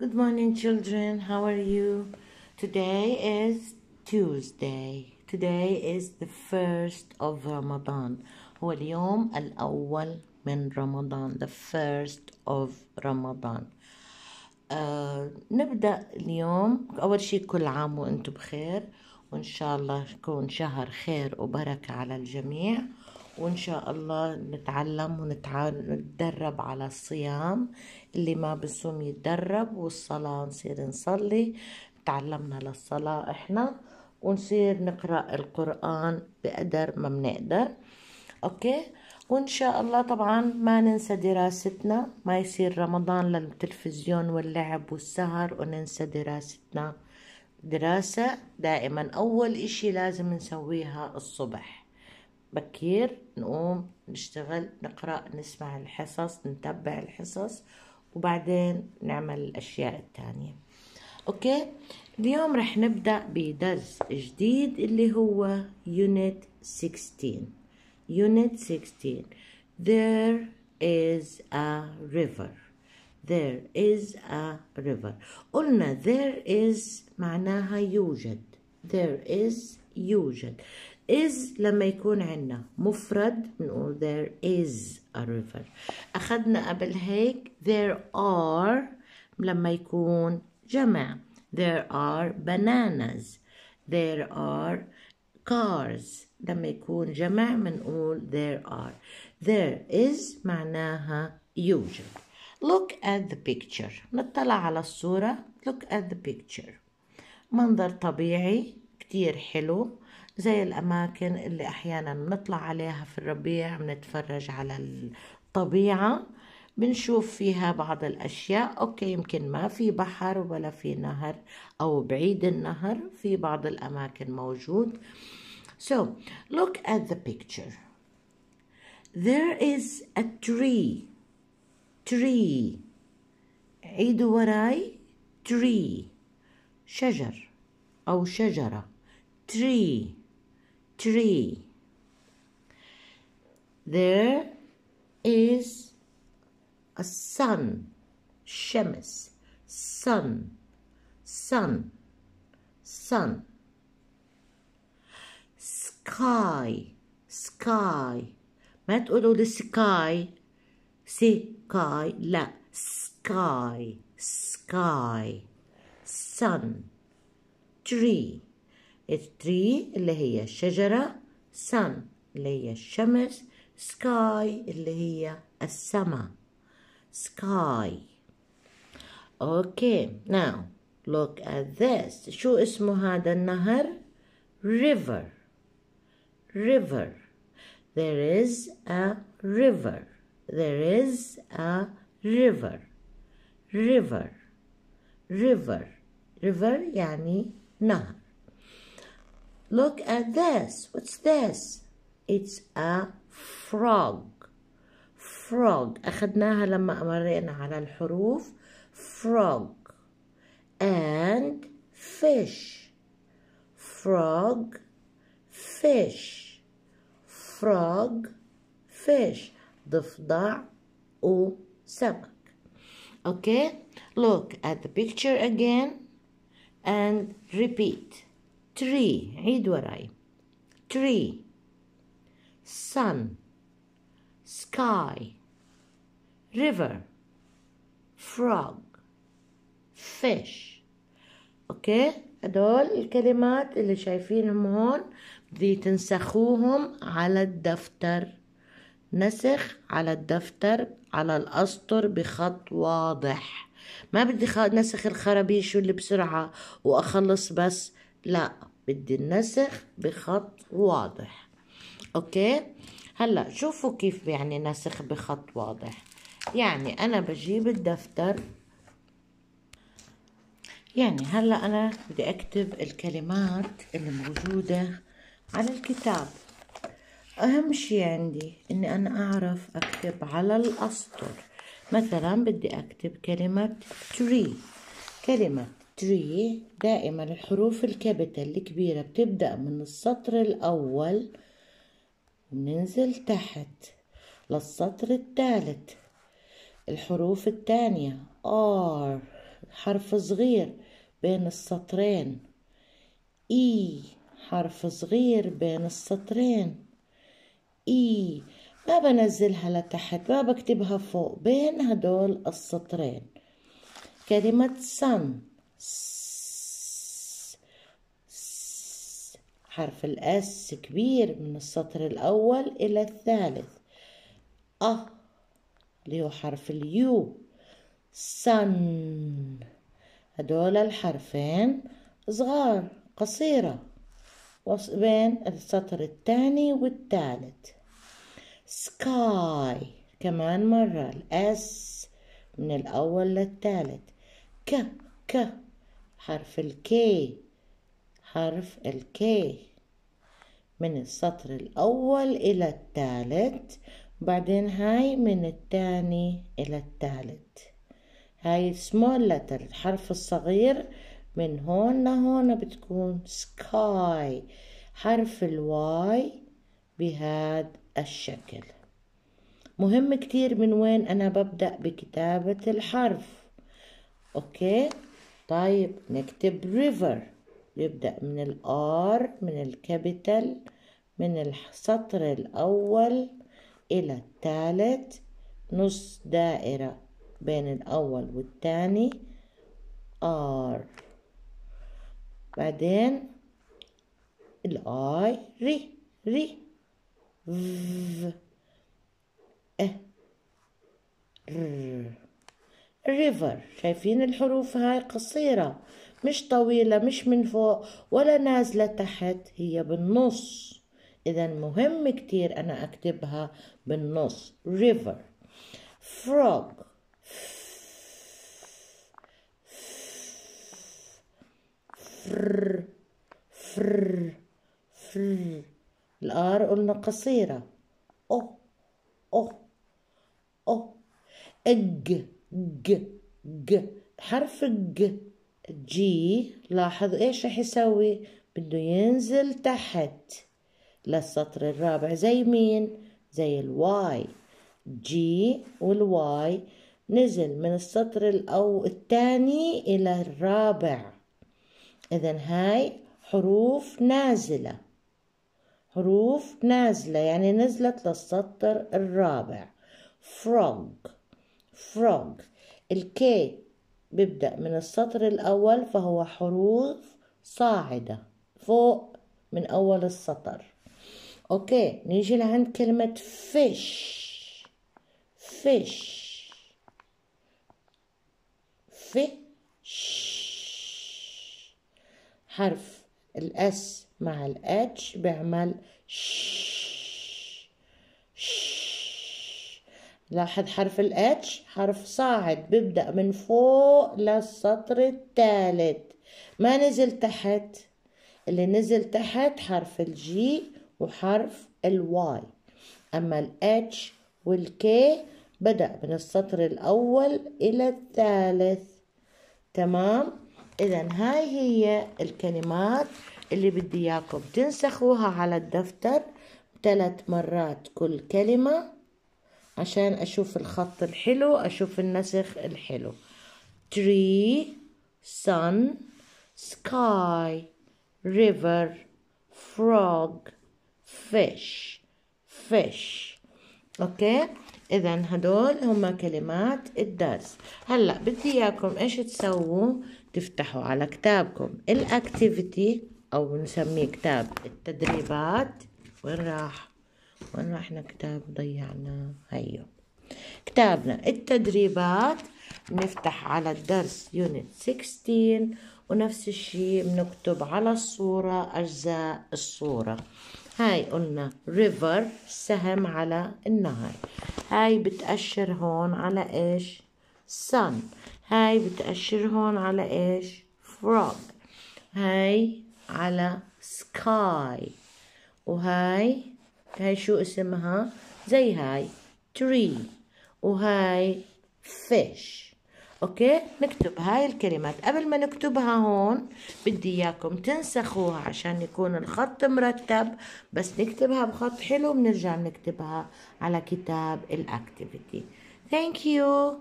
Good morning, children. How are you? Today is Tuesday. Today is the first of Ramadan. هو اليوم الأول من رمضان. The first of Ramadan. آه نبدأ اليوم أول شيء كل عام وأنتم بخير وإن شاء الله يكون شهر خير وبركة على الجميع وإن شاء الله نتعلم ونتدرب على الصيام. اللي ما بصوم يتدرب والصلاة نصير نصلي. تعلمنا للصلاة إحنا ونصير نقرأ القرآن بقدر ما بنقدر. أوكي؟ وإن شاء الله طبعا ما ننسى دراستنا. ما يصير رمضان للتلفزيون واللعب والسهر وننسى دراستنا. دراسة دائما. أول إشي لازم نسويها الصبح. بكير نقوم نشتغل نقرأ نسمع الحصص نتبع الحصص وبعدين نعمل الأشياء التانية. أوكي؟ اليوم رح نبدأ بدرس جديد اللي هو Unit 16 Unit 16 There is a river. There is a river. قلنا there is معناها يوجد. There is يوجد. Is لما يكون عندنا مفرد بنقول there is a river أخذنا قبل هيك there are لما يكون جمع there are bananas there are cars لما يكون جمع بنقول there are there is معناها يوجد look at the picture نطلع على الصورة look at the picture منظر طبيعي كتير حلو زي الأماكن اللي أحيانا بنطلع عليها في الربيع بنتفرج على الطبيعة بنشوف فيها بعض الأشياء. أوكي يمكن ما في بحر ولا في نهر أو بعيد النهر في بعض الأماكن موجود. So look at the picture. There is a tree. Tree. عيدوا وراي. Tree. شجر أو شجرة. Tree. tree. There is a sun, shemis, sun, sun, sun. Sky, sky. ما تقولوا لي sky sky لا sky sky sun tree التري اللي هي الشجرة sun اللي هي الشمس sky اللي هي السماء sky okay now look at this شو اسمه هذا النهر river river there is a river there is a river river river river يعني نهر Look at this. What's this? It's a frog. Frog. أخذناها لما مرينا على الحروف. Frog. And fish. Frog. Fish. Frog. Fish. ضفدع وسمك. Okay? Look at the picture again and repeat. Tree. عيد وراي. Tree. Sun. Sky. River. Frog. Fish. أوكي هدول الكلمات اللي شايفينهم هون. بدي تنسخوهم على الدفتر. نسخ على الدفتر على الأسطر بخط واضح. ما بدي نسخ الخرابيش اللي بسرعة وأخلص بس. لا بدي النسخ بخط واضح. أوكي؟ هلأ شوفوا كيف يعني نسخ بخط واضح. يعني أنا بجيب الدفتر. يعني هلأ أنا بدي أكتب الكلمات اللي موجودة على الكتاب. أهم شي عندي إني أنا أعرف أكتب على الأسطر. مثلا بدي أكتب كلمة tree. كلمة tree دائما الحروف الكابيتال الكبيرة بتبدأ من السطر الأول وننزل تحت للسطر الثالث. الحروف الثانية R حرف صغير بين السطرين. إي حرف صغير بين السطرين. إي ما بنزلها لتحت ما بكتبها فوق بين هدول السطرين. كلمة sun. حرف الأس كبير من السطر الأول إلى الثالث. أ اللي هو حرف اليو. sun هدول الحرفين صغار قصيرة. بين السطر الثاني والثالث. sky كمان مرة الأس من الأول للثالث. ك ك حرف الكي حرف الكي من السطر الأول إلى الثالث. بعدين هاي من الثاني إلى الثالث. هاي small letter الحرف الصغير. من هون لهون بتكون sky. حرف ال y بهذا الشكل. مهم كتير من وين أنا ببدأ بكتابة الحرف. okay؟ طيب نكتب river. يبدأ من ال R من ال capital من السطر الأول إلى الثالث. نص دائرة بين الأول والثاني R. بعدين الآي ري ري في آه ريفر شايفين الحروف هاي قصيرة. مش طويلة مش من فوق ولا نازلة تحت. هي بالنص. إذا مهم كتير أنا أكتبها بالنص. River. Frog. فر فر فر الآر قلنا قصيرة. أو أو أو. اج ج ج. حرف الج جي لاحظ إيش رح يسوي؟ بده ينزل تحت. للسطر الرابع زي مين؟ زي الواي جي والواي نزل من السطر الأو الثاني إلى الرابع. إذا هاي حروف نازلة. حروف نازلة يعني نزلت للسطر الرابع. Frog frog. ال k بيبدأ من السطر الأول فهو حروف صاعدة فوق من أول السطر. OK نيجي لعند كلمة fish. fish. fish. حرف الاس مع الاتش بيعمل ش. لاحظ حرف الاتش حرف صاعد بيبدأ من فوق للسطر الثالث. ما نزل تحت؟ اللي نزل تحت حرف الجي وحرف الواي أما الاتش والكي بدأ من السطر الأول إلى الثالث. تمام؟ إذا هاي هي الكلمات اللي بدي إياكم تنسخوها على الدفتر ثلاث مرات. كل كلمة عشان أشوف الخط الحلو أشوف النسخ الحلو. Tree sun sky river frog fish fish. أوكي اذا هدول هم كلمات الدرس. هلأ بدي إياكم إيش تسووا؟ تفتحوا على كتابكم ال activity أو نسميه كتاب التدريبات. وين راح؟ وين راحنا كتاب ضيعنا. هيو كتابنا. التدريبات بنفتح على الدرس unit 16 ونفس الشيء بنكتب على الصورة أجزاء الصورة. هاي قلنا river سهم على النهر. هاي بتأشر هون على إيش؟ sun. هاي بتأشر هون على إيش؟ frog. هاي على sky. وهاي هاي شو اسمها زي هاي tree. وهاي fish. OK نكتب هاي الكلمات قبل ما نكتبها هون بدي اياكم تنسخوها عشان يكون الخط مرتب بس نكتبها بخط حلو بنرجع نكتبها على كتاب الاكتيفيتي ثانك يو